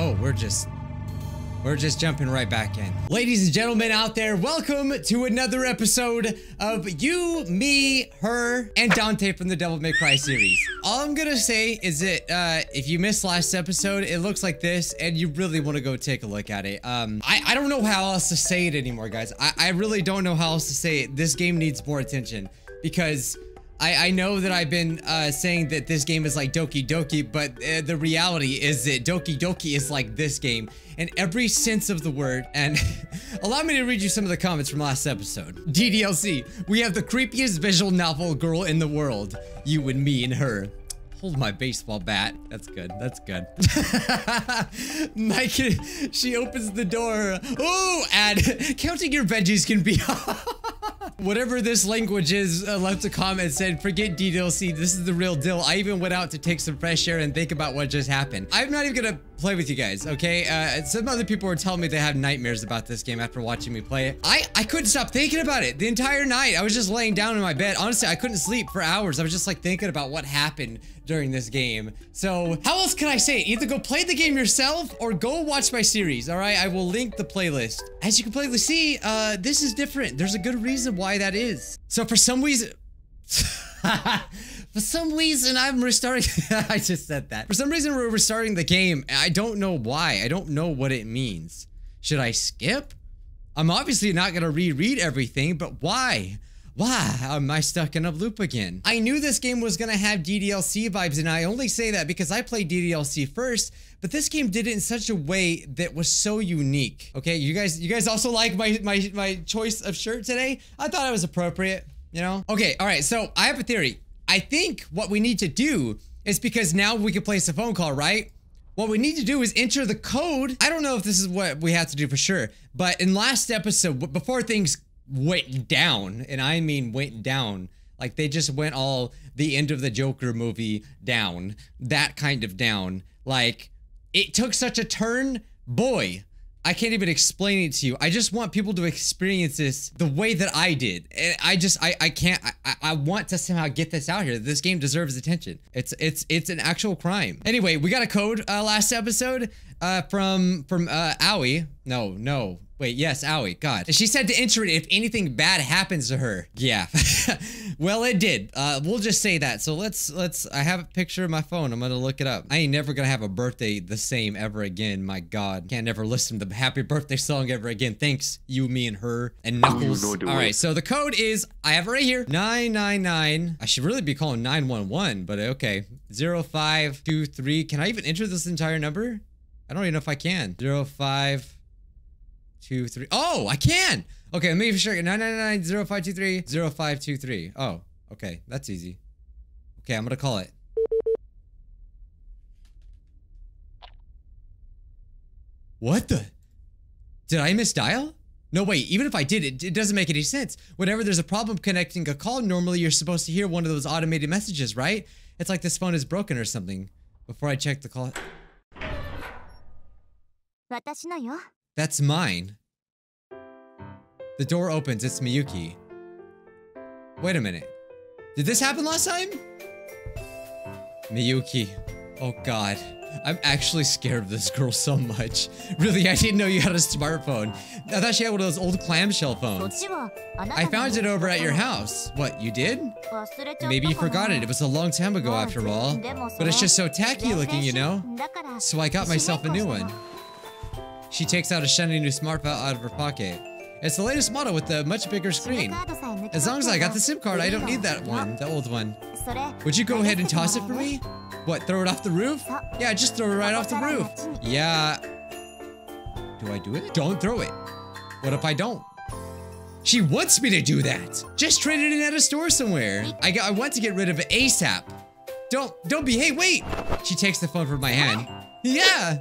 Oh, we're just we're just jumping right back in. Ladies and gentlemen out there, welcome to another episode of You, Me, Her, and Dante from the Devil May Cry series. All I'm gonna say is that uh, if you missed last episode, it looks like this, and you really want to go take a look at it. Um, I, I don't know how else to say it anymore, guys. I, I really don't know how else to say it. This game needs more attention because I, I know that I've been uh, saying that this game is like Doki Doki, but uh, the reality is that Doki Doki is like this game in every sense of the word. And allow me to read you some of the comments from last episode. DDLC, we have the creepiest visual novel girl in the world. You and me and her. Hold my baseball bat. That's good. That's good. Mike, she opens the door. Oh, and counting your veggies can be Whatever this language is, uh, left a comment said, forget DDLC, this is the real deal. I even went out to take some fresh air and think about what just happened. I'm not even gonna play with you guys, okay? Uh, some other people were telling me they have nightmares about this game after watching me play it. I, I couldn't stop thinking about it the entire night. I was just laying down in my bed. Honestly, I couldn't sleep for hours. I was just like thinking about what happened during this game. So how else can I say it? Either go play the game yourself or go watch my series, all right? I will link the playlist. As you can plainly see, uh, this is different. There's a good reason why that is. So for some reason... For some reason, I'm restarting. I just said that. For some reason, we're restarting the game. I don't know why. I don't know what it means. Should I skip? I'm obviously not going to reread everything, but why? Why am I stuck in a loop again? I knew this game was gonna have DDLC vibes and I only say that because I played DDLC first, but this game did it in such a way that was so unique. Okay, you guys you guys also like my my my choice of shirt today? I thought it was appropriate, you know? Okay, all right, so I have a theory. I think what we need to do is because now we can place a phone call, right? What we need to do is enter the code. I don't know if this is what we have to do for sure, but in last episode, before things went down, and I mean went down. Like they just went all the end of the Joker movie down. That kind of down. Like it took such a turn. Boy, I can't even explain it to you. I just want people to experience this the way that I did. And I just, I, I can't, I, I want to somehow get this out here. This game deserves attention. It's, it's, it's an actual crime. Anyway, we got a code uh, last episode uh, from, from uh, Owie. No, no, Wait, yes, Owie, God. She said to enter it if anything bad happens to her. Yeah. well, it did. Uh, we'll just say that. So let's, let's, I have a picture of my phone. I'm gonna look it up. I ain't never gonna have a birthday the same ever again. My God. Can't never listen to the happy birthday song ever again. Thanks, you, me, and her, and Knuckles. All right, so the code is, I have it right here, 999. I should really be calling 911, but okay. 0523. Can I even enter this entire number? I don't even know if I can. 05 two, three. Oh, I can. Okay, let me be sure. 999-0523-0523. Oh, okay. That's easy. Okay, I'm gonna call it. What the? Did I misdial? No, wait, even if I did, it, it doesn't make any sense. Whenever there's a problem connecting a call, normally you're supposed to hear one of those automated messages, right? It's like this phone is broken or something. Before I check the call. That's mine. The door opens, it's Miyuki. Wait a minute. Did this happen last time? Miyuki. Oh god. I'm actually scared of this girl so much. Really, I didn't know you had a smartphone. I thought she had one of those old clamshell phones. I found it over at your house. What, you did? Maybe you forgot it. It was a long time ago after all. But it's just so tacky looking, you know? So I got myself a new one. She takes out a shiny new smartphone out of her pocket. It's the latest model with a much bigger screen. As long as I got the SIM card, I don't need that one, the old one. Would you go ahead and toss it for me? What, throw it off the roof? Yeah, just throw it right off the roof. Yeah. Do I do it? Don't throw it. What if I don't? She wants me to do that. Just trade it in at a store somewhere. I, got, I want to get rid of it ASAP. Don't, don't be, hey, wait. She takes the phone from my hand. Yeah.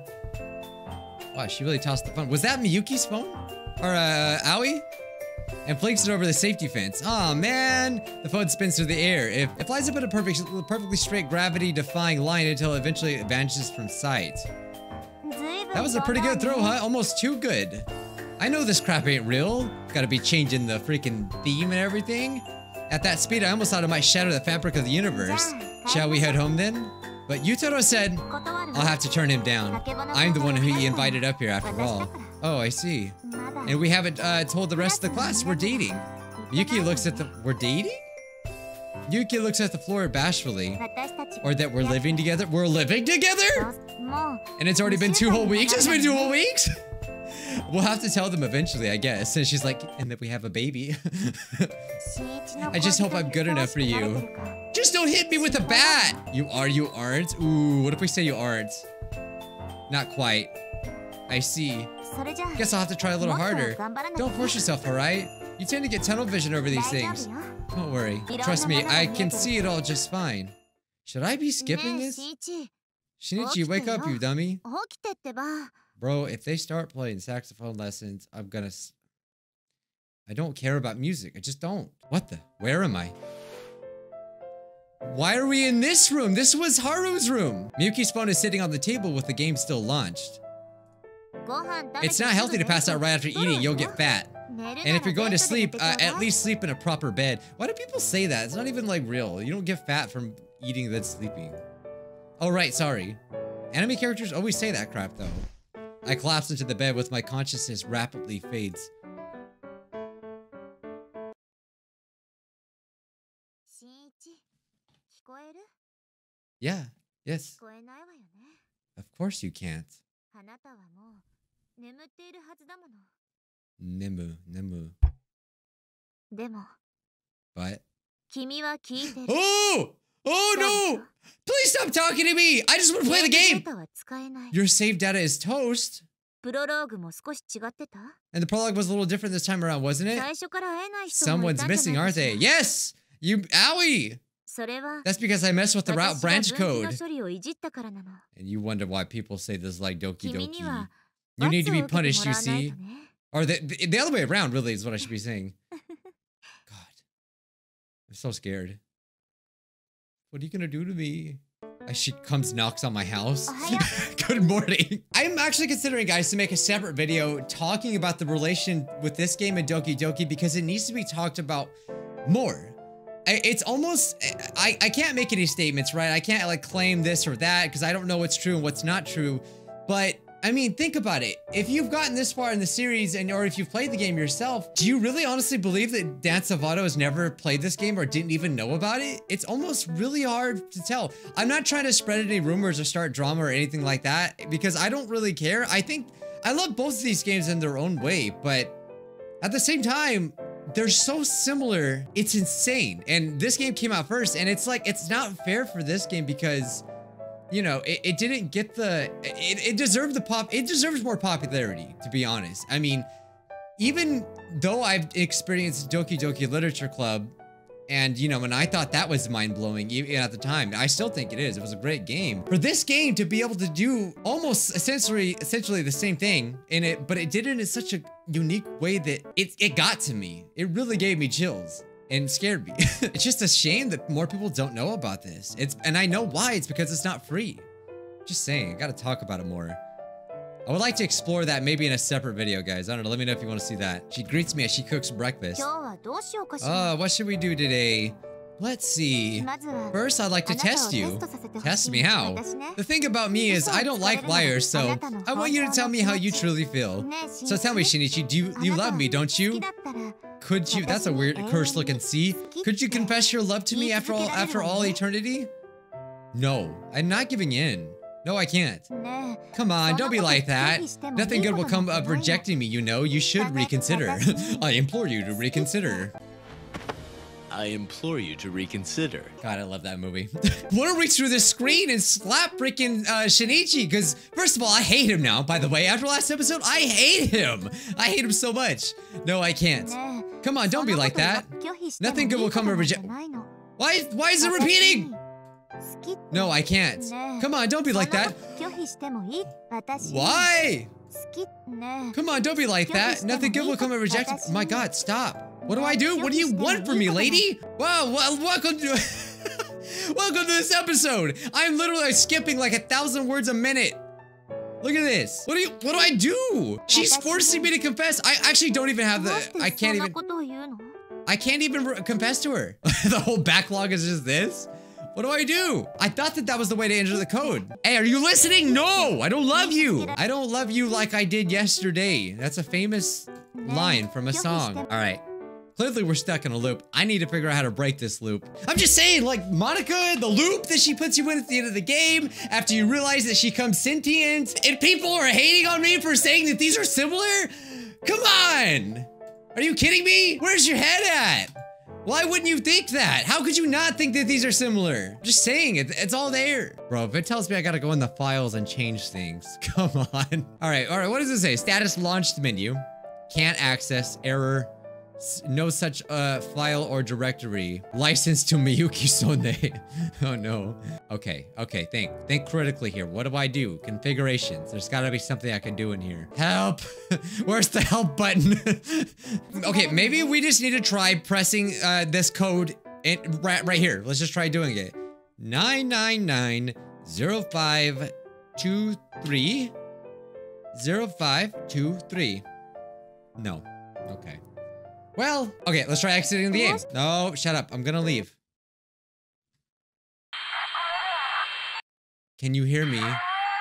Wow, she really tossed the phone. Was that Miyuki's phone? Or, uh, Owie? And flings it over the safety fence. oh, man. The phone spins through the air. It, it flies up in a perfect, perfectly straight gravity-defying line until eventually it vanishes from sight. That was a pretty good throw, huh? Almost too good. I know this crap ain't real. Gotta be changing the freaking theme and everything. At that speed, I almost thought it might shatter the fabric of the universe. Shall we head home then? But Yutaro said, I'll have to turn him down. I'm the one who he invited up here after all. Oh, I see. And we haven't uh, told the rest of the class we're dating. Yuki looks at the- we're dating? Yuki looks at the floor bashfully. Or that we're living together? We're living together? And it's already been two whole weeks? It's been two whole weeks? We'll have to tell them eventually, I guess. And she's like, and that we have a baby. I just hope I'm good enough for you. Just don't hit me with a bat! You are, you aren't? Ooh, what if we say you aren't? Not quite. I see. Guess I'll have to try a little harder. Don't force yourself, alright? You tend to get tunnel vision over these things. Don't worry. Trust me, I can see it all just fine. Should I be skipping this? Shinichi, wake up, you dummy bro, if they start playing saxophone lessons, I'm gonna. S- I i do not care about music. I just don't. What the? Where am I? Why are we in this room? This was Haru's room. Miyuki's phone is sitting on the table with the game still launched. It's not healthy to pass out right after eating. You'll get fat. And if you're going to sleep, uh, at least sleep in a proper bed. Why do people say that? It's not even like real. You don't get fat from eating then sleeping. Oh, right. Sorry. Anime characters always say that crap, though. I collapse into the bed with my consciousness rapidly fades. Yeah, yes. Of course you can't. Nemu, Nemu. But. oh! Oh no! Please stop talking to me! I just want to play the game! Your save data is toast. And the prologue was a little different this time around, wasn't it? Someone's missing, aren't they? Yes! You- Owie! That's because I messed with the route branch code. And you wonder why people say this like doki doki. You need to be punished, you see. Or the, the, the other way around, really, is what I should be saying. God. I'm so scared. What are you gonna do to me? As she comes, knocks on my house. Ohio. Good morning. I'm actually considering, guys, to make a separate video talking about the relation with this game and Doki Doki because it needs to be talked about more. It's almost I, I can't make any statements, right? I can't like claim this or that because I don't know what's true and what's not true. But I mean, think about it. If you've gotten this far in the series and or if you've played the game yourself, do you really honestly believe that Dan Salvato has never played this game or didn't even know about it? It's almost really hard to tell. I'm not trying to spread any rumors or start drama or anything like that because I don't really care. I think I love both of these games in their own way, but at the same time, they're so similar. It's insane. And this game came out first, and it's like, it's not fair for this game because, you know, it, it didn't get the, it, it deserved the pop, it deserves more popularity, to be honest. I mean, even though I've experienced Doki Doki Literature Club, and you know, and I thought that was mind blowing even at the time. I still think it is. It was a great game. For this game to be able to do almost essentially essentially the same thing in it, but it did it in such a unique way that it it got to me. It really gave me chills and scared me. it's just a shame that more people don't know about this. It's And I know why. It's because it's not free. Just saying. I got to talk about it more. I would like to explore that maybe in a separate video, guys. I don't know. Let me know if you want to see that. She greets me as she cooks breakfast. Uh, what should we do today? Let's see. First, I'd like to test you. Test me how? The thing about me is I don't like liars, so I want you to tell me how you truly feel. So tell me, Shinichi, do you, you love me, don't you? Could you- that's a weird curse looking C. Could you confess your love to me after all- after all eternity? No, I'm not giving in. No, I can't. Come on, don't be like that. Nothing good will come of rejecting me, you know. You should reconsider. I implore you to reconsider. I implore you to reconsider. God, I love that movie. Wanna reach through the screen and slap freaking uh, Shinichi, because first of all, I hate him now, by the way. After last episode, I hate him. I hate him so much. No, I can't. Come on, don't be like that. Nothing good will come of reject- Why, why is it repeating? No, I can't. Come on, don't be like that. Why? Come on, don't be like that. Nothing good will come of rejecting- My god, stop. What do I do? What do you want from me, lady? Well, well welcome to welcome to this episode. I'm literally skipping like a thousand words a minute. Look at this. What do you? What do I do? She's forcing me to confess. I actually don't even have the. I can't even. I can't even confess to her. the whole backlog is just this. What do I do? I thought that that was the way to enter the code. Hey, are you listening? No, I don't love you. I don't love you like I did yesterday. That's a famous line from a song. All right. Clearly, we're stuck in a loop. I need to figure out how to break this loop. I'm just saying, like, Monika, the loop that she puts you in at the end of the game, after you realize that she comes sentient, and people are hating on me for saying that these are similar? Come on! Are you kidding me? Where's your head at? Why wouldn't you think that? How could you not think that these are similar? Just saying, it, it's all there. Bro, if it tells me I gotta go in the files and change things, come on. All right, all right, what does it say? Status launched menu. Can't access, error, No such uh, file or directory. License to Miyuki Sone. oh no. Okay, okay, think. Think critically here. What do I do? Configurations. There's gotta be something I can do in here. Help! Where's the help button? okay, maybe we just need to try pressing uh, this code in, right, right here. Let's just try doing it. 9990523 0523. No. Okay. Well, okay, let's try exiting the game. No, shut up. I'm gonna leave. Can you hear me?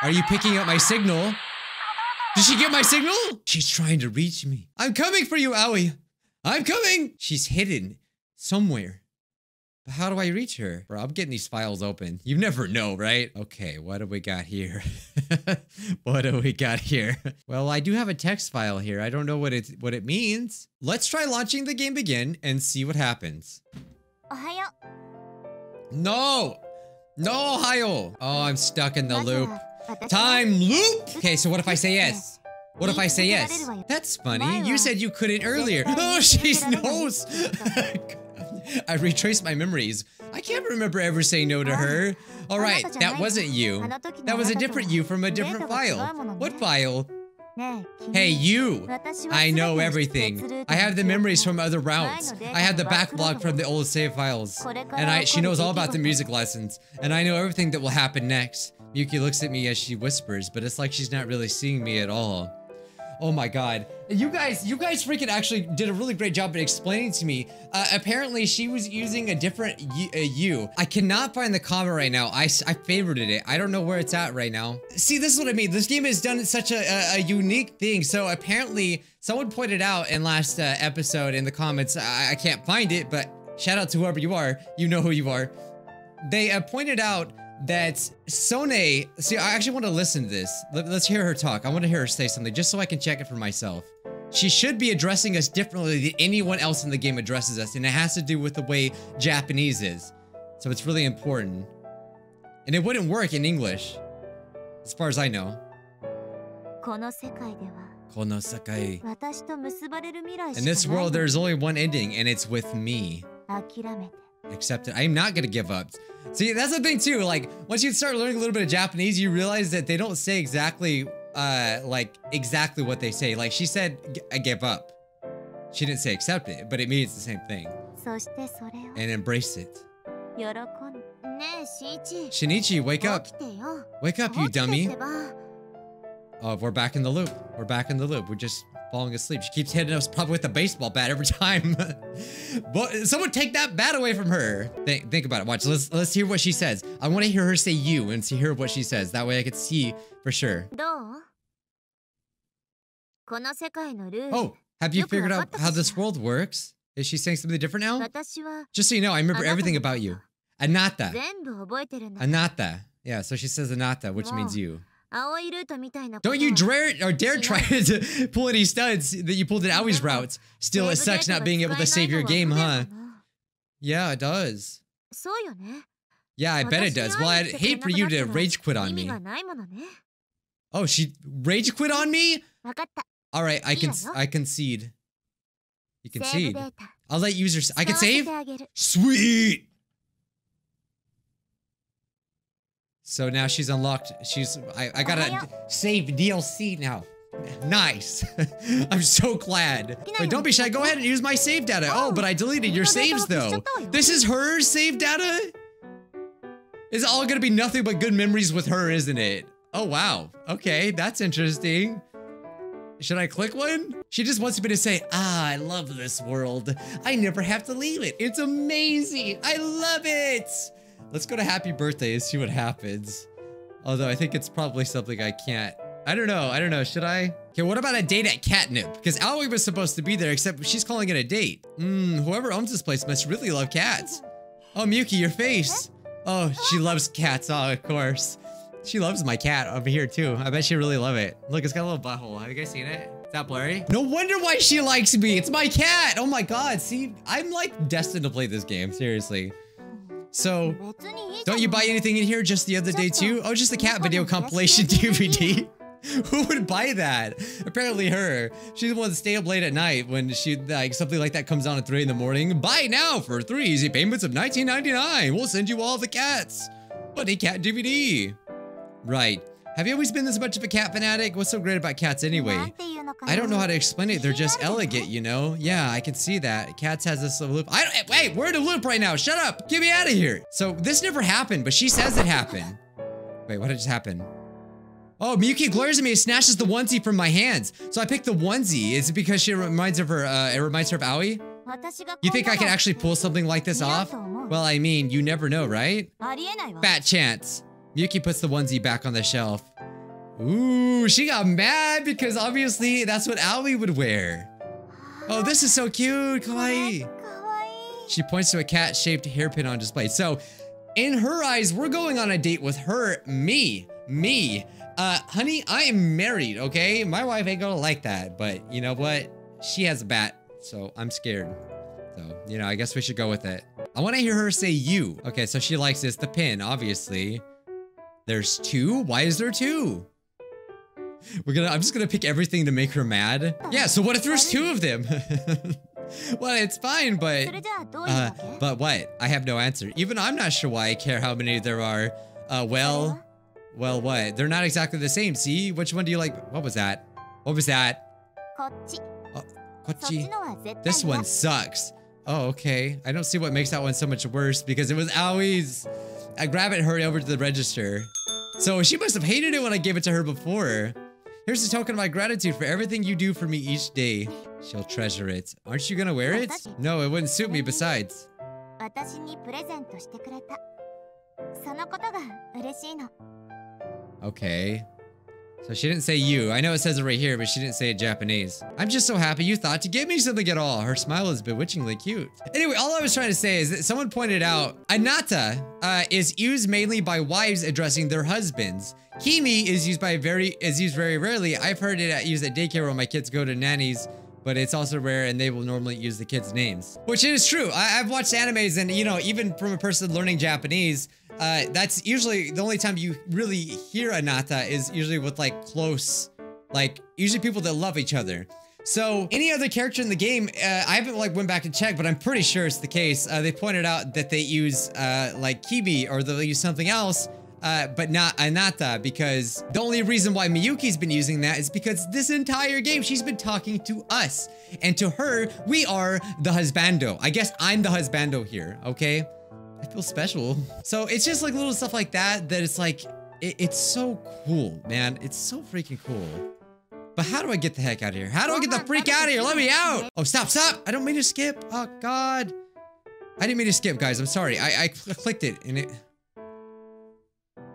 Are you picking up my signal? Did she get my signal? She's trying to reach me. I'm coming for you, Aoi. I'm coming. She's hidden somewhere. But how do I reach her? Bro, I'm getting these files open. You never know, right? Okay, what do we got here? what do we got here? Well, I do have a text file here. I don't know what it what it means. Let's try launching the game again and see what happens. Ohio. No! No, Ohio! Oh, I'm stuck in the loop. Time loop? Okay, so what if I say yes? What if I say yes? That's funny. You said you couldn't earlier. Oh, she knows! I retraced my memories. I can't remember ever saying no to her. All right, that wasn't you. That was a different you from a different file. What file? Hey, you! I know everything. I have the memories from other routes. I have the backlog from the old save files. And I, she knows all about the music lessons. And I know everything that will happen next. Yuki looks at me as she whispers, but it's like she's not really seeing me at all. Oh my god. You guys, you guys freaking actually did a really great job at explaining to me. Uh, apparently, she was using a different y- uh, U. I cannot find the comment right now. I, I favorited it. I don't know where it's at right now. See, this is what I mean. This game has done such a, a, a unique thing. So apparently, someone pointed out in last uh, episode in the comments, I, I can't find it, but shout out to whoever you are. You know who you are they uh, pointed out that Sone. See, I actually want to listen to this. Let, us hear her talk. I want to hear her say something just so I can check it for myself. She should be addressing us differently than anyone else in the game addresses us, and it has to do with the way Japanese is. So it's really important. And it wouldn't work in English, as far as I know. この世界では Kono sakai. 私と結ばれる未来し In か this ない world, の there's only one ending, and it's with me. 諦めて accepted. I am not gonna give up. See, that's the thing too. Like, once you start learning a little bit of Japanese, you realize that they don't say exactly, uh, like exactly what they say. Like she said, "I give up." She didn't say accept it, but it means the same thing. And embrace it. Shinichi, wake up! Wake up, you dummy! Oh, we're back in the loop. We're back in the loop. We're just falling asleep. She keeps hitting us probably with a baseball bat every time. but someone take that bat away from her. Think, think about it. Watch. Let's let's hear what she says. I want to hear her say you and to hear what she says. That way I could see for sure. Oh, have you figured out how this world works? Is she saying something different now? Just so you know, I remember everything about you. Anata. Anata. Yeah, so she says Anata, which means you. Don't you dare or dare try to pull any studs that you pulled in Aoi's routes. Still, it sucks not being able to save your game, huh? Yeah, it does. Yeah, I bet it does. Well, I'd hate for you to rage quit on me. Oh, she rage quit on me? All right, I can I concede. You concede. I'll let users. I can save. Sweet. So now she's unlocked. She's I, I gotta save DLC now. Nice. I'm so glad. Wait, don't be shy. Go ahead and use my save data. Oh, but I deleted your saves though. This is her save data? It's all gonna be nothing but good memories with her, isn't it? Oh wow. Okay, that's interesting. Should I click one? She just wants me to say, ah, I love this world. I never have to leave it. It's amazing. I love it. Let's go to happy birthday and see what happens. Although I think it's probably something I can't. I don't know. I don't know. Should I? Okay, what about a date at Catnip? Because Aoi was supposed to be there, except she's calling it a date. Hmm, whoever owns this place must really love cats. Oh, Miyuki, your face. Oh, she loves cats. Oh, of course. She loves my cat over here too. I bet she really love it. Look, it's got a little butthole. Have you guys seen it? Is that blurry? No wonder why she likes me. It's my cat. Oh my god. See, I'm like destined to play this game. Seriously. So, don't you buy anything in here just the other day too? Oh, just the cat video compilation DVD. Who would buy that? Apparently her. She's the one stay up late at night when she like something like that comes on at 3 in the morning. Buy now for three easy payments of 19.99. We'll send you all the cats. Buddy cat DVD. Right. Have you always been this much of a cat fanatic? What's so great about cats anyway? I don't know how to explain it. They're just elegant, you know? Yeah, I can see that. Cats has this loop. I don't- eh, Wait, we're in a loop right now. Shut up. Get me out of here. So this never happened, but she says it happened. Wait, what just happened? Oh, Miyuki glares at me and snatches the onesie from my hands. So I picked the onesie. Is it because she reminds of her, uh, it reminds her of Aoi? You think I can actually pull something like this off? Well, I mean, you never know, right? Fat chance. Miyuki puts the onesie back on the shelf. Ooh, she got mad because obviously that's what Aoi would wear. Oh, this is so cute, kawaii. She points to a cat-shaped hairpin on display. So, in her eyes, we're going on a date with her, me, me. Uh, honey, I am married, okay? My wife ain't gonna like that, but you know what? She has a bat, so I'm scared. So, you know, I guess we should go with it. I wanna hear her say you. Okay, so she likes this, the pin, obviously. There's two? Why is there two? We're gonna- I'm just gonna pick everything to make her mad. Yeah, so what if there's two of them? well, it's fine, but... Uh, but what? I have no answer. Even I'm not sure why I care how many there are. Uh, well... Well, what? They're not exactly the same, see? Which one do you like? What was that? What was that? Oh. This one sucks. Oh, okay. I don't see what makes that one so much worse because it was always... I grab it and hurry over to the register. So she must have hated it when I gave it to her before. Here's a token of my gratitude for everything you do for me each day. She'll treasure it. Aren't you gonna wear it? No, it wouldn't suit me besides. Okay. So she didn't say you. I know it says it right here, but she didn't say it Japanese. I'm just so happy you thought to give me something at all. Her smile is bewitchingly cute. Anyway, all I was trying to say is that someone pointed out anata uh, is used mainly by wives addressing their husbands. Kimi is used by very is used very rarely. I've heard it used at daycare when my kids go to nannies but it's also rare and they will normally use the kids' names. Which is true. I, I've watched animes and, you know, even from a person learning Japanese, uh, that's usually the only time you really hear anata is usually with like close, like usually people that love each other. So any other character in the game, uh, I haven't like went back and checked, but I'm pretty sure it's the case. Uh, they pointed out that they use uh, like kimi or they'll use something else uh, but not Anata because the only reason why Miyuki's been using that is because this entire game she's been talking to us. And to her, we are the husbando. I guess I'm the husbando here, okay? I feel special. So it's just like little stuff like that that it's like, it, it's so cool, man. It's so freaking cool. But how do I get the heck out of here? How do I get the freak out of here? Let me out! Oh, stop, stop! I don't mean to skip. Oh, God. I didn't mean to skip, guys. I'm sorry. I, I cl- clicked it and it...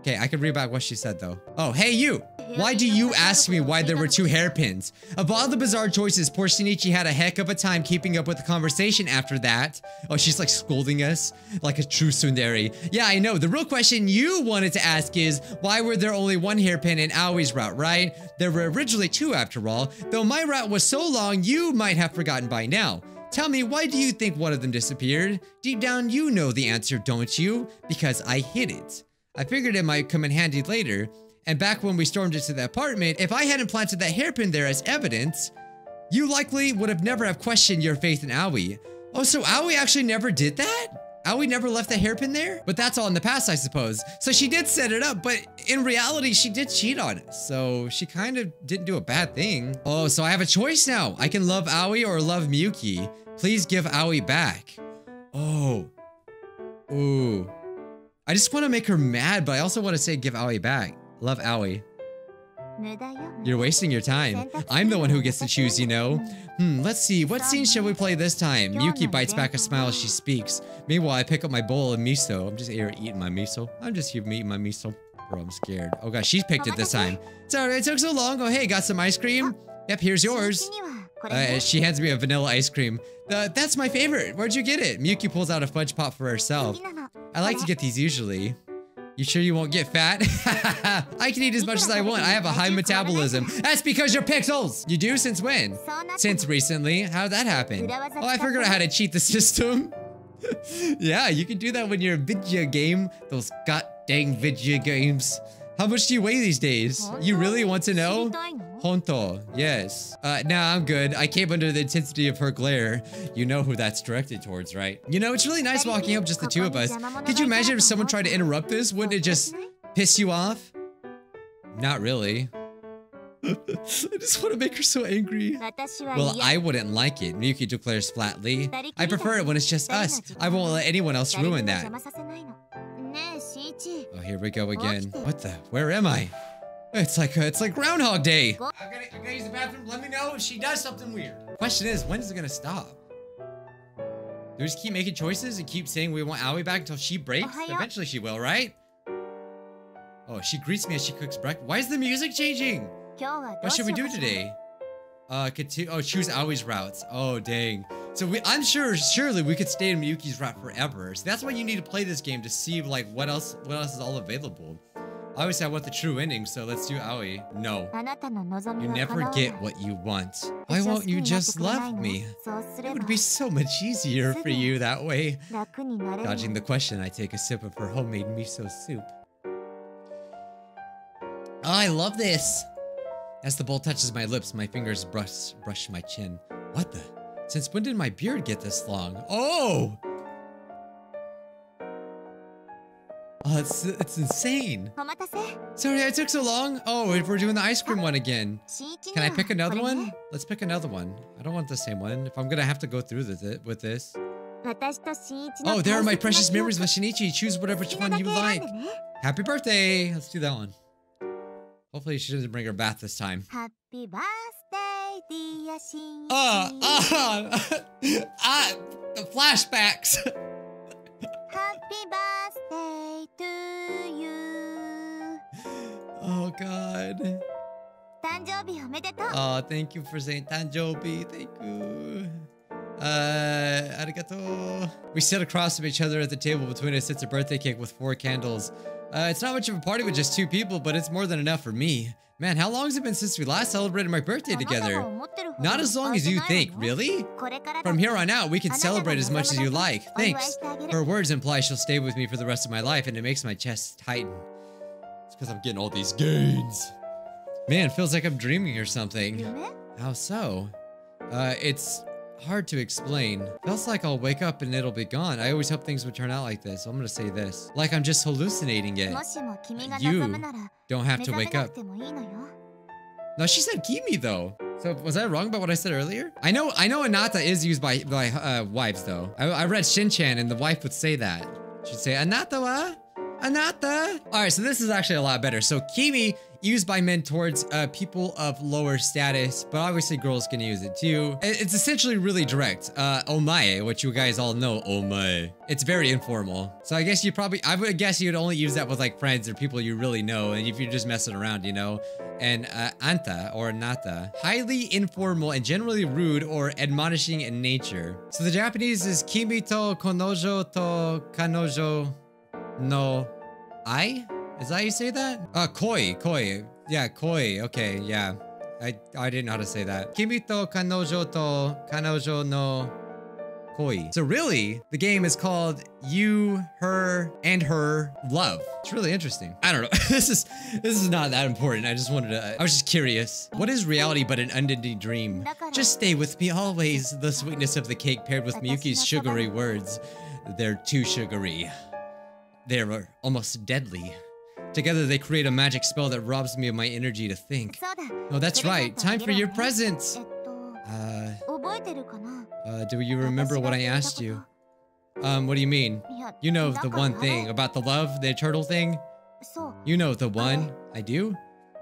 Okay, I can read back what she said though. Oh, hey you! Why do you ask me why there were two hairpins? Of all the bizarre choices, poor Shinichi had a heck of a time keeping up with the conversation after that. Oh, she's like scolding us like a true tsundere. Yeah, I know. The real question you wanted to ask is, why were there only one hairpin in Aoi's route, right? There were originally two after all. Though my route was so long, you might have forgotten by now. Tell me, why do you think one of them disappeared? Deep down, you know the answer, don't you? Because I hid it. I figured it might come in handy later. And back when we stormed into the apartment, if I hadn't planted that hairpin there as evidence, you likely would have never have questioned your faith in Aoi. Oh, so Aoi actually never did that? Aoi never left the hairpin there? But that's all in the past, I suppose. So she did set it up, but in reality, she did cheat on it. So she kind of didn't do a bad thing. Oh, so I have a choice now. I can love Aoi or love Miyuki. Please give Aoi back. Oh. Ooh. I just want to make her mad, but I also want to say give Aoi back. Love Aoi. You're wasting your time. I'm the one who gets to choose, you know? Hmm, let's see, what scene shall we play this time? Yuki bites back a smile as she speaks. Meanwhile, I pick up my bowl of miso. I'm just here eating my miso. I'm just here eating my miso. Bro, I'm scared. Oh gosh, she picked it this time. Sorry, it took so long. Oh hey, got some ice cream? Yep, here's yours. Uh, she hands me a vanilla ice cream. That's my favorite. Where'd you get it? Miyuki pulls out a fudge pop for herself. I like to get these usually. You sure you won't get fat? I can eat as much as I want. I have a high metabolism. That's because you're pixels. You do? Since when? Since recently. How'd that happen? Oh, I figured out how to cheat the system. yeah, you can do that when you're a video game. Those god dang video games. How much do you weigh these days? You really want to know? Honto, yes. Uh, nah, I'm good. I came under the intensity of her glare. You know who that's directed towards, right? You know, it's really nice walking up just the two of us. Could you imagine if someone tried to interrupt this? Wouldn't it just piss you off? Not really. I just want to make her so angry. Well, I wouldn't like it, Miyuki declares flatly. I prefer it when it's just us. I won't let anyone else ruin that. Oh, here we go again. What the? Where am I? It's like it's like Groundhog Day. I'm gonna, I'm gonna use the bathroom. Let me know if she does something weird. Question is, when is it gonna stop? Do we just keep making choices and keep saying we want Aoi back until she breaks? Uh-huh, Eventually she will, right? Oh, she greets me as she cooks breakfast. Why is the music changing? What should we do today? Uh, continue. Oh, choose Aoi's routes. Oh, dang. So we, I'm sure, surely we could stay in Miyuki's route forever. So that's why you need to play this game to see like what else, what else is all available. I always I want the true ending, so let's do Aoi. No. You never get what you want. Why won't you just love me? It would be so much easier for you that way. Dodging the question, I take a sip of her homemade miso soup. Oh, I love this! As the bowl touches my lips, my fingers brush, brush my chin. What the? Since when did my beard get this long? Oh! Oh, it's, it's insane. Sorry, I took so long. Oh, we're doing the ice cream one again. Can I pick another one? Let's pick another one. I don't want the same one. If I'm going to have to go through with this. Oh, there are my precious memories of Shinichi. Choose whatever one you like. Happy birthday. Let's do that one. Hopefully she doesn't bring her bath this time. Happy birthday, dear Shinichi. Uh, uh, uh, uh, flashbacks. Happy birthday to you. Oh God. Oh, thank you for saying "tanjoubi." Thank you. Uh, arigato. We sit across from each other at the table between us. sits a birthday cake with four candles. Uh, it's not much of a party with just two people, but it's more than enough for me. Man, how long has it been since we last celebrated my birthday together? Not as long as you think, really? From here on out, we can celebrate as much as you like. Thanks. Her words imply she'll stay with me for the rest of my life, and it makes my chest tighten. It's because I'm getting all these gains. Man, feels like I'm dreaming or something. How so? Uh, it's hard to explain. Feels like I'll wake up and it'll be gone. I always hope things would turn out like this. I'm gonna say this. Like I'm just hallucinating it. You don't have to wake up. No, she said Kimi though. So was I wrong about what I said earlier? I know I know Anata is used by by uh, wives though. I, I read Shinchan and the wife would say that. She'd say Anata wa Anata. All right, so this is actually a lot better. So Kimi used by men towards uh, people of lower status, but obviously girls can use it too. It's essentially really direct. Uh, omae, which you guys all know, omae. It's very informal. So I guess you probably, I would guess you'd only use that with like friends or people you really know, and if you're just messing around, you know. And uh, anta or nata, highly informal and generally rude or admonishing in nature. So the Japanese is kimi to kanojo to kanojo no I? Is that how you say that? Uh, koi, koi. Yeah, koi. Okay, yeah. I, I didn't know how to say that. Kimi to kanojo to kanojo no koi. So really, the game is called You, Her, and Her Love. It's really interesting. I don't know. this is this is not that important. I just wanted to. I was just curious. What is reality but an unending dream? Just stay with me always. The sweetness of the cake paired with Miyuki's sugary words. They're too sugary. They are uh, almost deadly. Together they create a magic spell that robs me of my energy to think. Oh, that's right. Time for your presents! Uh, uh, do you remember what I asked you? Um, what do you mean? You know the one thing about the love, the turtle thing? You know the one. I do?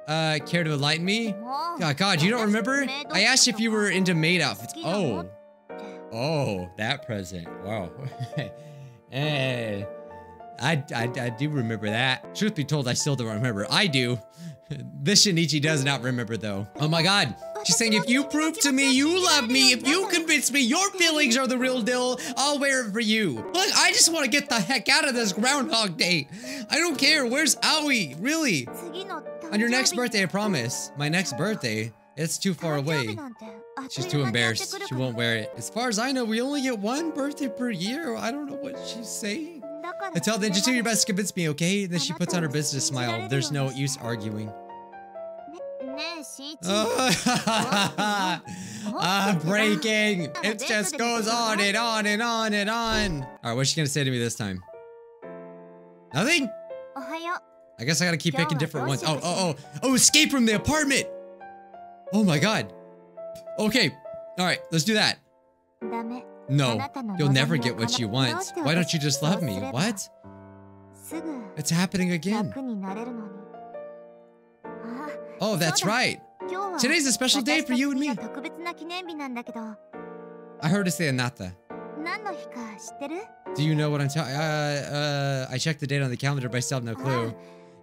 Uh, care to enlighten me? God, God, you don't remember? I asked if you were into maid outfits. Oh. Oh, that present. Wow. hey. Eh. I, I, I do remember that. Truth be told, I still don't remember. I do. this Shinichi does not remember though. Oh my god. She's saying, if you prove to me you love me, if you convince me your feelings are the real deal, I'll wear it for you. Look, I just want to get the heck out of this Groundhog Day. I don't care. Where's Aoi? Really? On your next birthday, I promise. My next birthday? It's too far away. She's too embarrassed. She won't wear it. As far as I know, we only get one birthday per year. I don't know what she's saying. Until then, just do your best to convince me, okay? Then she puts on her business smile. There's no use arguing. I'm breaking! It just goes on and on and on and on! Alright, what's she gonna say to me this time? Nothing? I guess I gotta keep picking different ones. Oh, oh, oh! Oh, escape from the apartment! Oh my god! Okay, alright, let's do that. No, you'll never get what you want. Why don't you just love me? What? It's happening again. Oh, that's right. Today's a special day for you and me. I heard to say Anata. Do you know what I'm talking? Uh, uh, I checked the date on the calendar, but I still have no clue.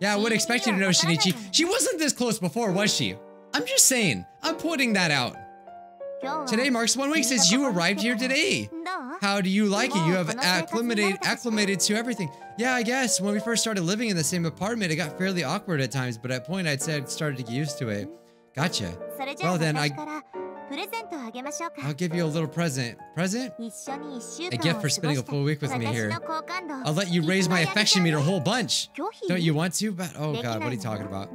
Yeah, I would expect you to know, Shinichi. She wasn't this close before, was she? I'm just saying. I'm pointing that out. Today marks one week since you arrived here today. How do you like it? You have acclimated, acclimated to everything. Yeah, I guess. When we first started living in the same apartment, it got fairly awkward at times, but at point I'd said I'd started to get used to it. Gotcha. Well then, I... I'll give you a little present. Present? A gift for spending a full week with me here. I'll let you raise my affection meter a whole bunch. Don't you want to? But oh god, what are you talking about?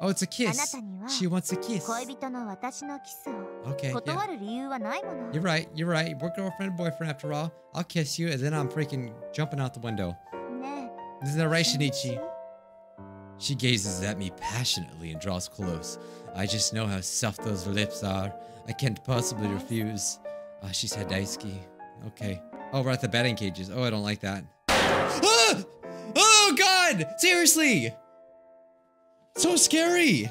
Oh, it's a kiss. She wants a kiss. Okay. Yeah. You're right. You're right. We're girlfriend and boyfriend after all. I'll kiss you and then I'm freaking jumping out the window. Isn't that right, Shinichi? She gazes at me passionately and draws close. I just know how soft those lips are. I can't possibly refuse. Ah, oh, she said daisuki. Okay. Oh, we're at the batting cages. Oh, I don't like that. Ah! Oh, God! Seriously! So scary!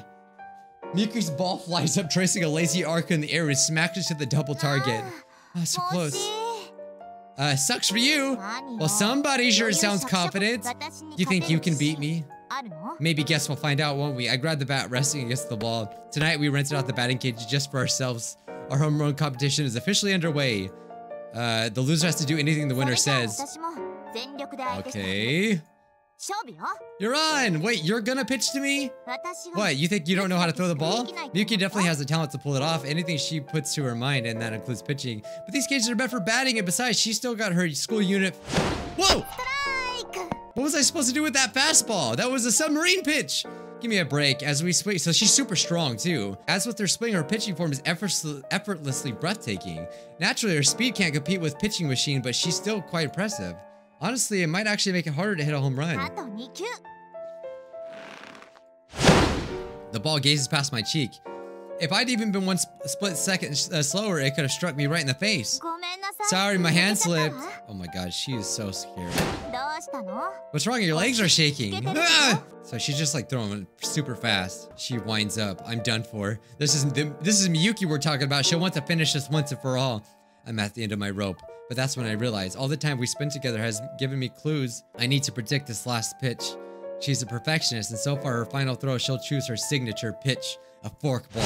Miku's ball flies up, tracing a lazy arc in the air and smacks to the double target. Ah, ah so close. Uh, sucks for you. Well, somebody sure sounds confident. You think you can beat me? Maybe guess we'll find out, won't we? I grabbed the bat resting against the wall. Tonight, we rented out the batting cage just for ourselves. Our home run competition is officially underway. Uh, the loser has to do anything the winner says. Okay. You're on! Wait, you're gonna pitch to me? What, you think you don't know how to throw the ball? Miyuki definitely has the talent to pull it off. Anything she puts to her mind, and that includes pitching. But these cages are meant for batting, and besides, she still got her school unit. Whoa! What was I supposed to do with that fastball? That was a submarine pitch! Give me a break as we swing. So she's super strong too. As with her swing, her pitching form is effortlessly breathtaking. Naturally, her speed can't compete with pitching machine, but she's still quite impressive. Honestly, it might actually make it harder to hit a home run. The ball gazes past my cheek. If I'd even been one sp split second uh, slower, it could have struck me right in the face. Sorry, my hand slipped. Oh my god, she is so scary. What's wrong? Your legs are shaking. Ah! So she's just like throwing super fast. She winds up. I'm done for. This is this is Miyuki we're talking about. She wants to finish this once and for all. I'm at the end of my rope. But that's when I realized all the time we spent together has given me clues I need to predict this last pitch. She's a perfectionist, and so far her final throw, she'll choose her signature pitch, a fork ball.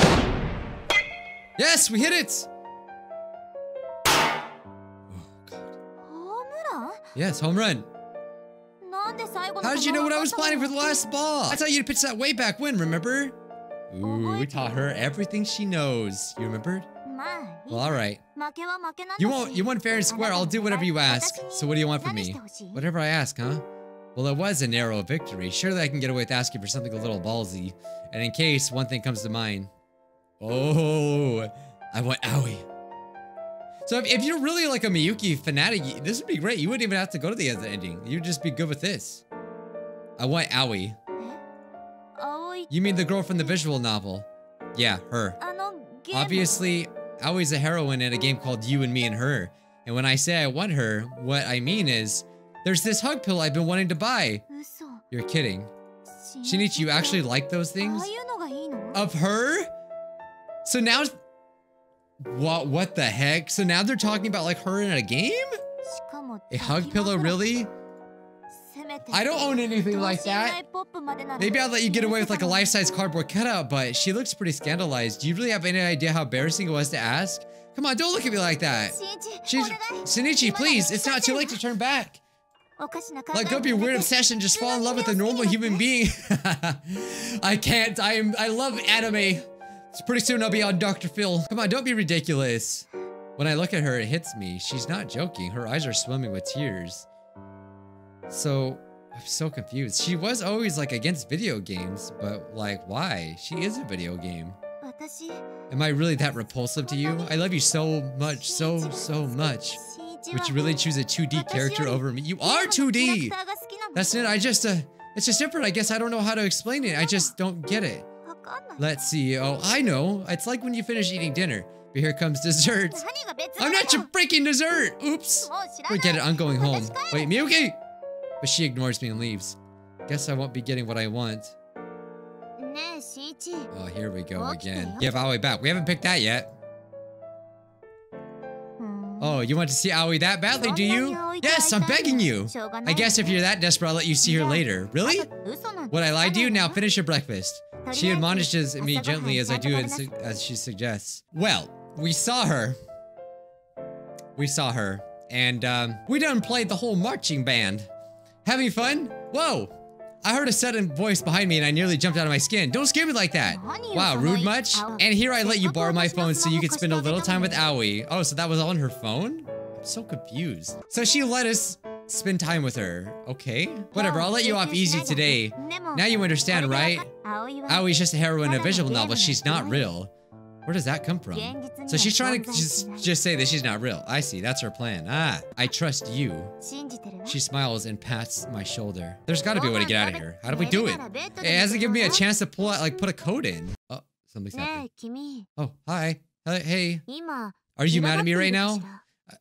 Yes, we hit it! Yes, home run. How did you know what I was planning for the last ball? I taught you to pitch that way back when, remember? Ooh, we taught her everything she knows. You remember? Well, all right. You want you won fair and square. I'll do whatever you ask. So what do you want from me? Whatever I ask, huh? Well, it was a narrow victory. Surely I can get away with asking for something a little ballsy. And in case, one thing comes to mind. Oh, I want Aoi. So if, if, you're really like a Miyuki fanatic, this would be great. You wouldn't even have to go to the other ending. You'd just be good with this. I want Aoi. Eh? You mean the girl from the visual novel? Yeah, her. Obviously, I was a heroine in a game called You and Me and Her. And when I say I want her, what I mean is, there's this hug pill I've been wanting to buy. You're kidding. Shinichi, you actually like those things? Of her? So now... What, what the heck? So now they're talking about like her in a game? A hug pillow, really? I don't own anything like that. Maybe I'll let you get away with like a life-size cardboard cutout, but she looks pretty scandalized. Do you really have any idea how embarrassing it was to ask? Come on, don't look at me like that. She's, Shinichi, please, it's not too late to turn back. Like, go of your weird obsession, just fall in love with a normal human being. I can't, I am, I love anime. It's pretty soon I'll be on Dr. Phil. Come on, don't be ridiculous. When I look at her, it hits me. She's not joking. Her eyes are swimming with tears. So, I'm so confused. She was always like against video games, but like why? She is a video game. Am I really that repulsive to you? I love you so much, so, so much. Would you really choose a 2D character over me? You are 2D! That's it, I just, uh, it's just different. I guess I don't know how to explain it. I just don't get it. Let's see. Oh, I know. It's like when you finish eating dinner. But here comes dessert. I'm not your freaking dessert! Oops! Forget it, I'm going home. Wait, Miyuki! but she ignores me and leaves. Guess I won't be getting what I want. Oh, here we go again. Give Aoi back. We haven't picked that yet. Oh, you want to see Aoi that badly, do you? Yes, I'm begging you. I guess if you're that desperate, I'll let you see her later. Really? What I lied to you? Now finish your breakfast. She admonishes me gently as I do as she suggests. Well, we saw her. We saw her. And um, we done played the whole marching band. Having fun? Whoa! I heard a sudden voice behind me and I nearly jumped out of my skin. Don't scare me like that. Wow, rude much? And here I let you borrow my phone so you could spend a little time with Aoi. Oh, so that was on her phone? I'm so confused. So she let us spend time with her. Okay. Whatever, I'll let you off easy today. Now you understand, right? Aoi's just a heroine in a visual novel. She's not real. Where does that come from? So she's trying to just, just say that she's not real. I see. That's her plan. Ah, I trust you. She smiles and pats my shoulder. There's got to be a way to get out of here. How do we do it? It hasn't given me a chance to pull out, like put a code in. Oh, something's happening. Oh, hi. Hey. Are you mad at me right now?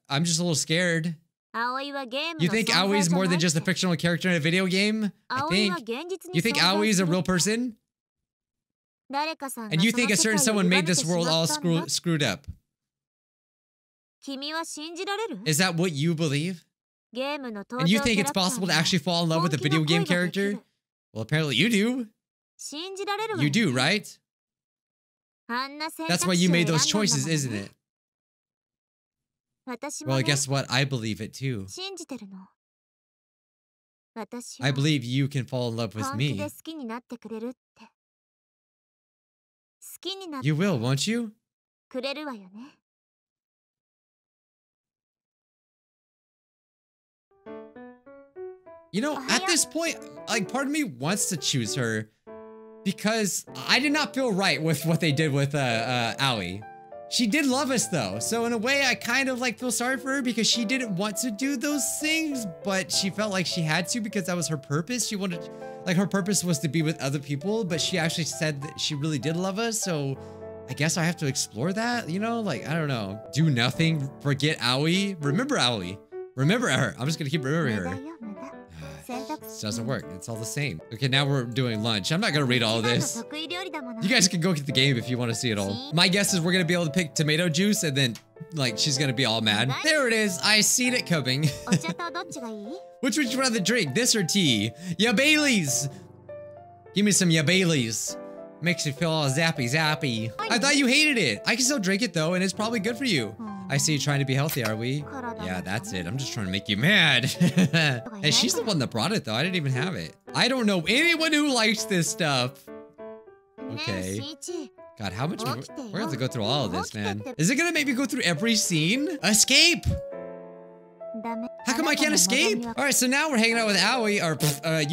I'm just a little scared. You think Aoi's more than just a fictional character in a video game? I think. You think Aoi's a real person? And you think a certain someone made this world all screw screwed up? Is that what you believe? And you think it's possible to actually fall in love with a video game character? Well, apparently you do. You do, right? That's why you made those choices, isn't it? Well, guess what? I believe it too. I believe you can fall in love with me. で好きになってくれるって好きになって You will, won't you? くれるわよね You know, at this point, like, part of me wants to choose her because I did not feel right with what they did with uh, uh, Aoi. She did love us though, so in a way, I kind of like feel sorry for her because she didn't want to do those things, but she felt like she had to because that was her purpose. She wanted, like, her purpose was to be with other people, but she actually said that she really did love us, so I guess I have to explore that, you know? Like, I don't know. Do nothing, forget Aoi, remember Aoi. Remember her. I'm just gonna keep remembering her. Doesn't work. It's all the same. Okay, now we're doing lunch. I'm not gonna read all this. You guys can go get the game if you want to see it all. My guess is we're gonna be able to pick tomato juice and then, like, she's gonna be all mad. There it is. I seen it coming. Which would you rather drink, this or tea? Yeah, Bailey's. Give me some yeah, Bailey's. Makes you feel all zappy zappy. I thought you hated it. I can still drink it though, and it's probably good for you. I see you trying to be healthy, are we? Yeah, that's it. I'm just trying to make you mad. hey, she's the one that brought it, though. I didn't even have it. I don't know anyone who likes this stuff. Okay. God, how much more? We're gonna have to go through all of this, man. Is it gonna make me go through every scene? Escape! How come I can't escape? All right, so now we're hanging out with Aoi, or uh,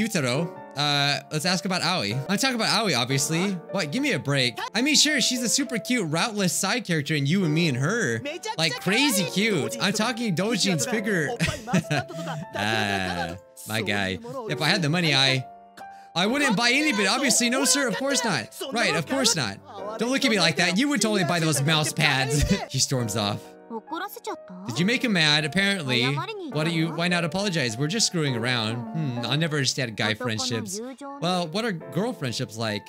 uh, let's ask about Aoi. I'm about Aoi, obviously. What? Give me a break. I mean, sure, she's a super cute, routeless side character, and you and me and her, like crazy cute. I'm talking Dojin's figure. Ah, my guy. If I had the money, I, I wouldn't buy any it. Obviously, no, sir. Of course not. Right? Of course not. Don't look at me like that. You would totally buy those mouse pads. he storms off. Did you make him mad? Apparently. Why do you why not apologize? We're just screwing around. Hmm, I never understand guy friendships. Well, what are girl friendships like?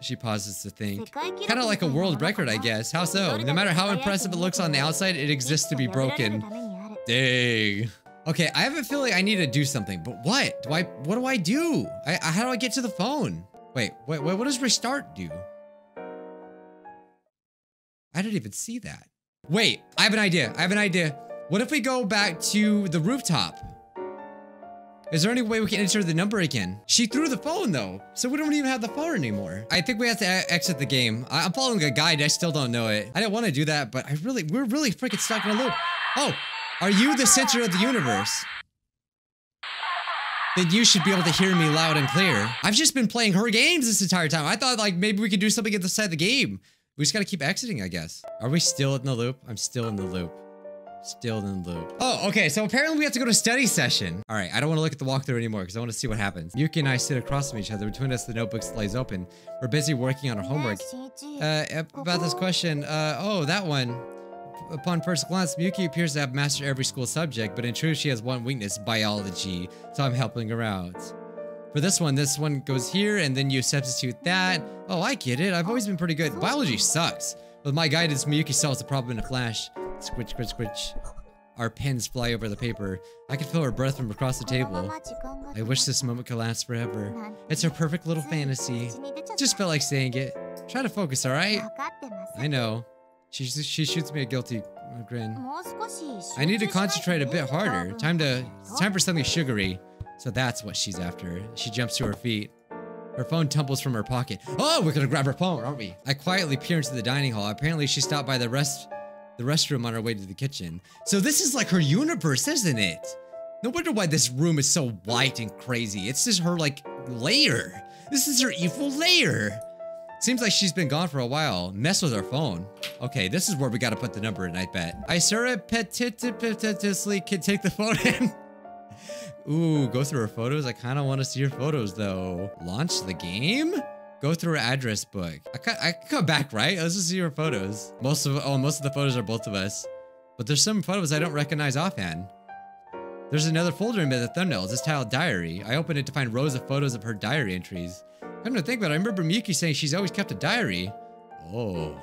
She pauses to think. Kind of like a world record, I guess. How so? No matter how impressive it looks on the outside, it exists to be broken. Dang. Okay, I have a feeling I need to do something, but what? Do I? What do I do? I, I how do I get to the phone? Wait, wait, wait, what does restart do? I didn't even see that. Wait, I have an idea. I have an idea. What if we go back to the rooftop? Is there any way we can enter the number again? She threw the phone though, so we don't even have the phone anymore. I think we have to exit the game. I- I'm following a guide. I still don't know it. I didn't want to do that, but I really, we're really freaking stuck in a loop. Oh, are you the center of the universe? Then you should be able to hear me loud and clear. I've just been playing her games this entire time. I thought like maybe we could do something at the side of the game. We just gotta keep exiting, I guess. Are we still in the loop? I'm still in the loop. Still in the loop. Oh, okay. So apparently we have to go to study session. All right. I don't want to look at the walkthrough anymore because I want to see what happens. Yuki and I sit across from each other. Between us, the notebook lays open. We're busy working on our homework. Uh, about this question. Uh, oh, that one. Upon first glance, Miyuki appears to have mastered every school subject, but in truth, she has one weakness, biology. So I'm helping her out. For this one, this one goes here, and then you substitute that. Oh, I get it. I've always been pretty good. Biology sucks. With my guidance, Miyuki solves the problem in a flash. Squitch, squitch, squitch. Our pens fly over the paper. I can feel her breath from across the table. I wish this moment could last forever. It's a perfect little fantasy. Just felt like saying it. Try to focus, alright? I know. She, she shoots me a guilty grin. I need to concentrate a bit harder. Time to time for something sugary. So that's what she's after. She jumps to her feet. Her phone tumbles from her pocket. Oh, we're gonna grab her phone, aren't we? I quietly peer into the dining hall. Apparently, she stopped by the rest the restroom on her way to the kitchen. So this is like her universe, isn't it? No wonder why this room is so white and crazy. It's just her like layer. This is her evil layer. Seems like she's been gone for a while. Mess with her phone. Okay, this is where we gotta put the number in, I bet. I surreptitiously can take the phone in. Ooh, go through her photos. I kind of want to see her photos though. Launch the game? Go through her address book. I can, I can come back, right? Let's just see her photos. Most of oh, most of the photos are both of us. But there's some photos I don't recognize offhand. There's another folder in the thumbnails. It's titled Diary. I opened it to find rows of photos of her diary entries. Come to think about it, I remember Miyuki saying she's always kept a diary. Oh.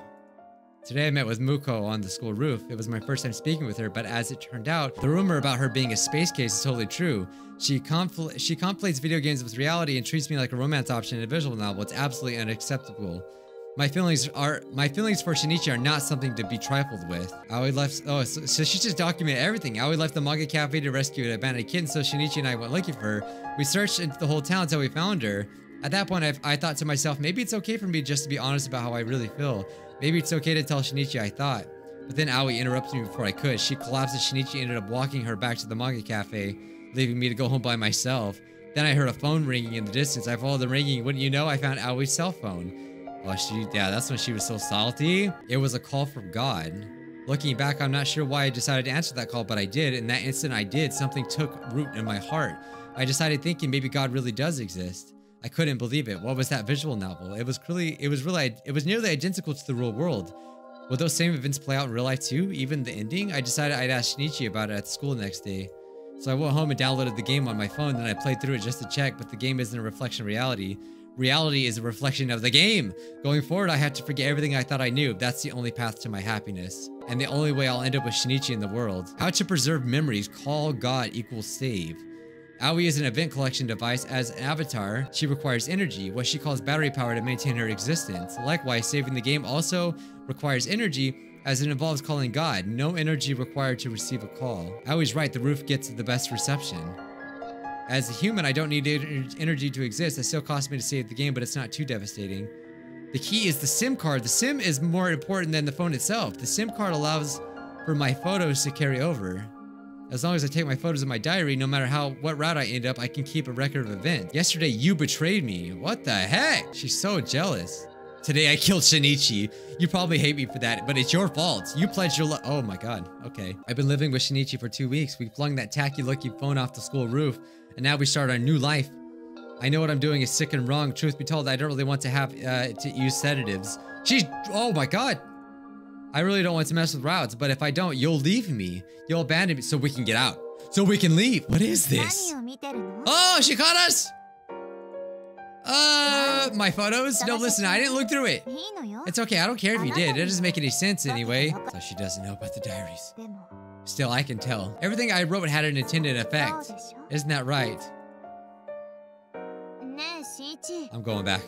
Today I met with Muko on the school roof. It was my first time speaking with her, but as it turned out, the rumor about her being a space case is totally true. She confl she conflates video games with reality and treats me like a romance option in a visual novel. It's absolutely unacceptable. My feelings are my feelings for Shinichi are not something to be trifled with. Aoi left oh so, so she just documented everything. Aoi left the manga cafe to rescue an abandoned kitten, so Shinichi and I went looking for her. We searched into the whole town until we found her. At that point, I, I thought to myself, maybe it's okay for me just to be honest about how I really feel. Maybe it's okay to tell Shinichi I thought. But then Aoi interrupted me before I could. She collapsed and Shinichi ended up walking her back to the manga cafe, leaving me to go home by myself. Then I heard a phone ringing in the distance. I followed the ringing. Wouldn't you know, I found Aoi's cell phone. Oh, she, yeah, that's when she was so salty. It was a call from God. Looking back, I'm not sure why I decided to answer that call, but I did. In that instant I did, something took root in my heart. I decided thinking maybe God really does exist. I couldn't believe it. What was that visual novel? It was really, it was really, it was nearly identical to the real world. Will those same events play out in real life too? Even the ending? I decided I'd ask Shinichi about it at school the next day. So I went home and downloaded the game on my phone, then I played through it just to check, but the game isn't a reflection of reality. Reality is a reflection of the game. Going forward, I have to forget everything I thought I knew. That's the only path to my happiness. And the only way I'll end up with Shinichi in the world. How to preserve memories. Call God equals save. Aoi is an event collection device. As an avatar, she requires energy, what she calls battery power to maintain her existence. Likewise, saving the game also requires energy as it involves calling God. No energy required to receive a call. Aoi's right, the roof gets the best reception. As a human, I don't need energy to exist. It still costs me to save the game, but it's not too devastating. The key is the SIM card. The SIM is more important than the phone itself. The SIM card allows for my photos to carry over. As long as I take my photos in my diary, no matter how what route I end up, I can keep a record of events. Yesterday, you betrayed me. What the heck? She's so jealous. Today, I killed Shinichi. You probably hate me for that, but it's your fault. You pledged your lo- Oh my god. Okay. I've been living with Shinichi for two weeks. We flung that tacky-looking phone off the school roof, and now we start our new life. I know what I'm doing is sick and wrong. Truth be told, I don't really want to have uh, to use sedatives. She's- Oh my god. I really don't want to mess with routes, but if I don't, you'll leave me. You'll abandon me so we can get out. So we can leave. What is this? Oh, she caught us! Uh, my photos? No, listen, I didn't look through it. It's okay, I don't care if you did. It doesn't make any sense anyway. So she doesn't know about the diaries. Still, I can tell. Everything I wrote had an intended effect. Isn't that right? I'm going back.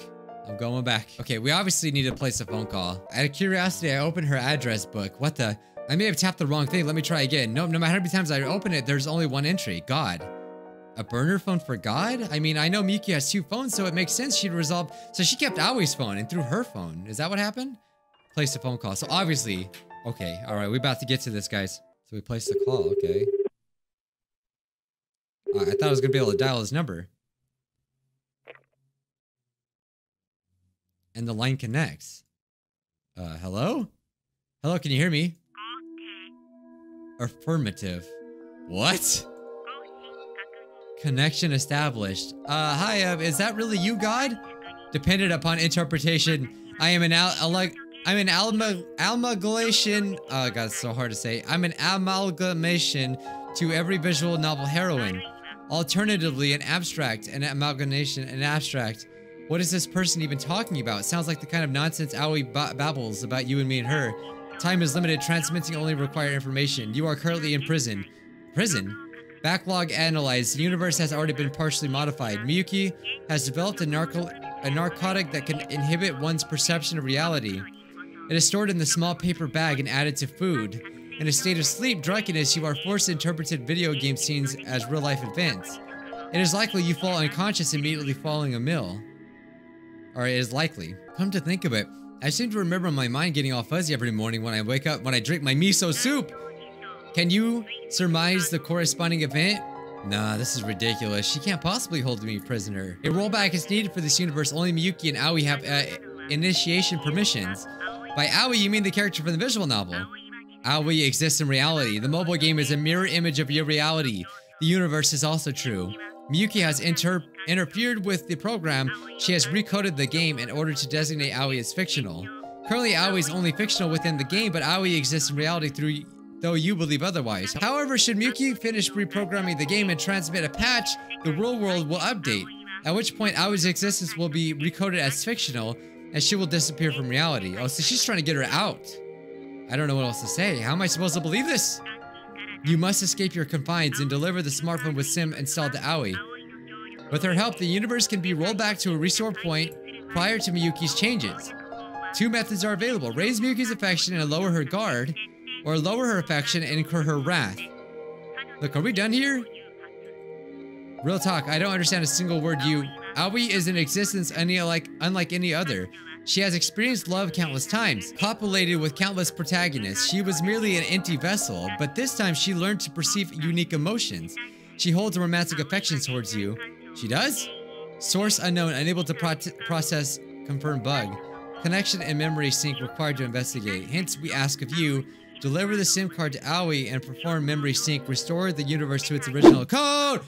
I'm going back. Okay, we obviously need to place a phone call. Out of curiosity, I opened her address book. What the? I may have tapped the wrong thing. Let me try again. No, no matter how many times I open it, there's only one entry. God. A burner phone for God? I mean, I know Miki has two phones, so it makes sense she'd resolve. So she kept Aoi's phone and threw her phone. Is that what happened? Place a phone call. So obviously, okay, all right, we're about to get to this, guys. So we placed the call, okay. Uh, I thought I was gonna be able to dial his number. And the line connects. Uh, hello? Hello, can you hear me? Affirmative. What? Connection established. Uh, hi, uh, is that really you, God? Dependent upon interpretation, I am an al- al- I'm an alma- amalgamation. Oh god, it's so hard to say. I'm an amalgamation to every visual novel heroine. Alternatively, an abstract, an amalgamation, an abstract. What is this person even talking about? Sounds like the kind of nonsense Aoi ba- babbles about you and me and her. Time is limited, transmitting only required information. You are currently in prison. Prison? Backlog analyzed. The universe has already been partially modified. Miyuki has developed a, narco- a narcotic that can inhibit one's perception of reality. It is stored in the small paper bag and added to food. In a state of sleep drunkenness, you are forced to interpret video game scenes as real life events. It is likely you fall unconscious immediately following a meal. Or is likely. Come to think of it, I seem to remember my mind getting all fuzzy every morning when I wake up when I drink my miso soup. Can you surmise the corresponding event? Nah, this is ridiculous. She can't possibly hold me prisoner. A rollback is needed for this universe. Only Miyuki and Aoi have uh, initiation permissions. By Aoi, you mean the character from the visual novel. Aoi exists in reality. The mobile game is a mirror image of your reality. The universe is also true. Miyuki has inter interfered with the program. She has recoded the game in order to designate Aoi as fictional. Currently, Aoi is only fictional within the game, but Aoi exists in reality through though you believe otherwise. However, should Miyuki finish reprogramming the game and transmit a patch, the real world will update, at which point Aoi's existence will be recoded as fictional, and she will disappear from reality. Oh, so she's trying to get her out. I don't know what else to say. How am I supposed to believe this? You must escape your confines and deliver the smartphone with SIM installed to Aoi. With her help, the universe can be rolled back to a restore point prior to Miyuki's changes. Two methods are available. Raise Miyuki's affection and lower her guard, or lower her affection and incur her wrath. Look, are we done here? Real talk, I don't understand a single word you... Aoi is in existence unlike, unlike any other. She has experienced love countless times, populated with countless protagonists. She was merely an empty vessel, but this time she learned to perceive unique emotions. She holds a romantic affection towards you. She does? Source unknown, unable to pro process confirmed bug. Connection and memory sync required to investigate. Hence, we ask of you, deliver the SIM card to Aoi and perform memory sync. Restore the universe to its original code!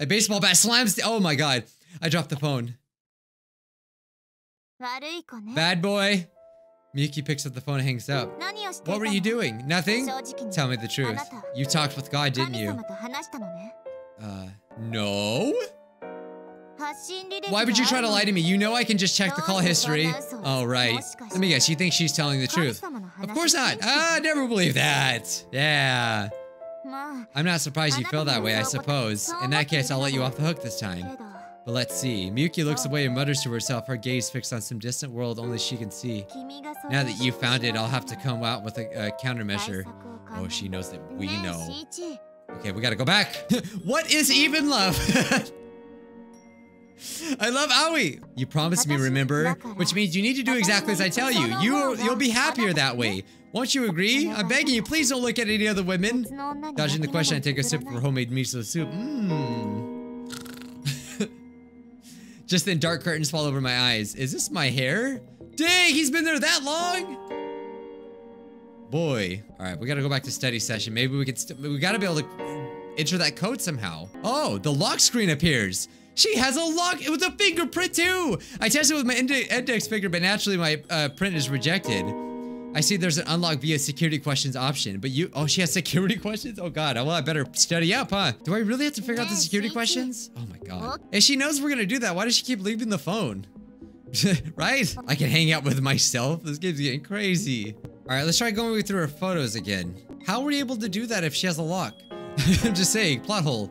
A baseball bat slams the- Oh my god. I dropped the phone. Bad boy. Miyuki picks up the phone and hangs up. What were you doing? Nothing? Tell me the truth. You talked with God, didn't you? Uh, no? Why would you try to lie to me? You know I can just check the call history. Oh, right. Let me guess, you think she's telling the truth. Of course not. Ah, I never believe that. Yeah. I'm not surprised you feel that way, I suppose. In that case, I'll let you off the hook this time. But let's see. Miyuki looks away and mutters to herself, her gaze fixed on some distant world only she can see. Now that you found it, I'll have to come out with a, a countermeasure. Oh, she knows that we know. Okay, we gotta go back. what is even love? I love Aoi. You promised me, remember? Which means you need to do exactly as I tell you. You, you'll be happier that way. Won't you agree? I'm begging you, please don't look at any other women. Dodging the question, I take a sip of homemade miso soup. Mmm. Just then, dark curtains fall over my eyes. Is this my hair? Dang, he's been there that long? Boy. All right, we gotta go back to study session. Maybe we could. We gotta be able to enter that code somehow. Oh, the lock screen appears. She has a lock with a fingerprint too. I tested with my inde index finger, but naturally my uh, print is rejected. I see there's an unlock via security questions option, but you, oh, she has security questions? Oh God, well, I better study up, huh? Do I really have to figure out the security questions? Oh my God. If she knows we're gonna do that, why does she keep leaving the phone? right? I can hang out with myself. This game's getting crazy. All right, let's try going through her photos again. How are we able to do that if she has a lock? I'm just saying, plot hole.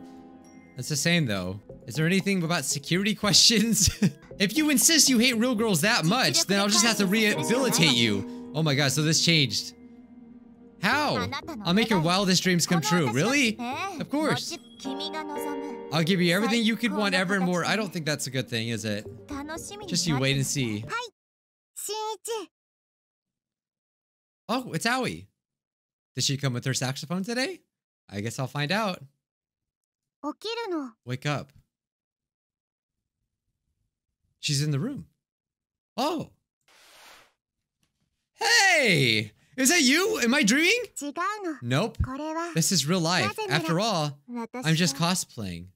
That's the same though. Is there anything about security questions? if you insist you hate real girls that much, then I'll just have to rehabilitate you. Oh my god, so this changed. How? I'll make your wildest dreams come true. Really? Of course. I'll give you everything you could want ever and more. I don't think that's a good thing, is it? Just you wait and see. Oh, it's Aoi. Did she come with her saxophone today? I guess I'll find out. Wake up. She's in the room. Oh. Hey! Is that you? Am I dreaming? Nope. This is real life. After all, I'm just cosplaying.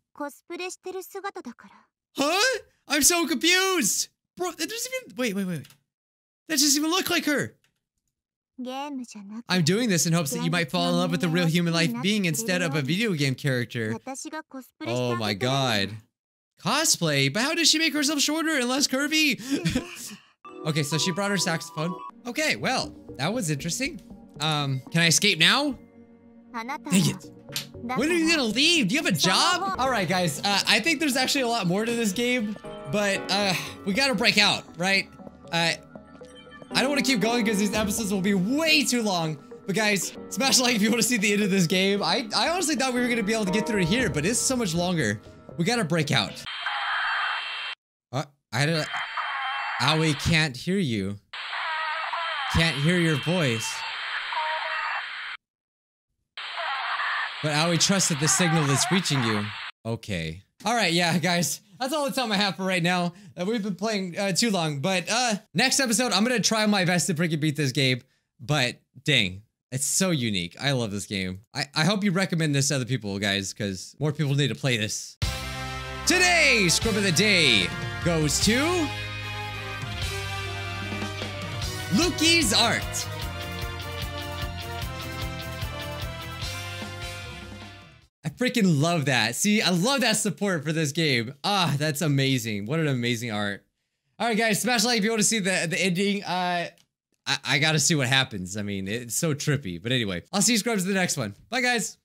Huh? I'm so confused! Bro, that doesn't even- wait, wait, wait. That doesn't even look like her! I'm doing this in hopes that you might fall in love with a real human life being instead of a video game character. Oh my god. Cosplay? But how does she make herself shorter and less curvy? Okay, so she brought her saxophone. Okay, well, that was interesting. Um, can I escape now? Dang it. When are you gonna leave? Do you have a job? All right, guys, uh, I think there's actually a lot more to this game, but uh, we gotta break out, right? Uh, I don't wanna keep going because these episodes will be way too long. But guys, smash like if you wanna see the end of this game. I, I honestly thought we were gonna be able to get through here, but it's so much longer. We gotta break out. Uh, I had a... Aoi can't hear you. Can't hear your voice. But Aoi trusts that the signal is reaching you. Okay. All right, yeah, guys. That's all the time I have for right now. Uh, we've been playing uh, too long, but uh, next episode, I'm gonna try my best to freaking beat this game. But dang, it's so unique. I love this game. I, I hope you recommend this to other people, guys, because more people need to play this. Today, scrub of the day goes to Luki's art. I freaking love that. See, I love that support for this game. Ah, that's amazing. What an amazing art. All right, guys, smash like if you want to see the, the ending. Uh, I, I got to see what happens. I mean, it's so trippy. But anyway, I'll see you scrubs in the next one. Bye, guys.